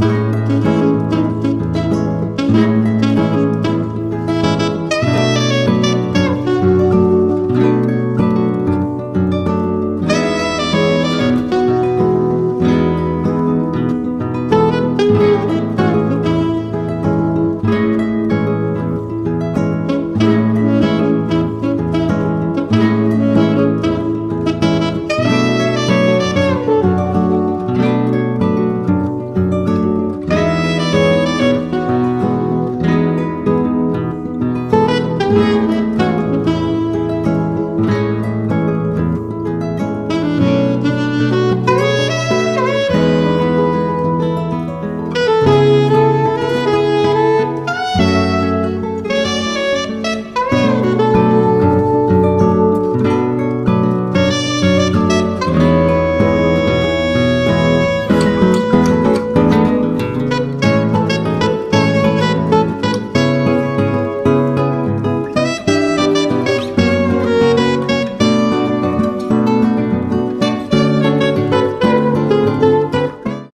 Música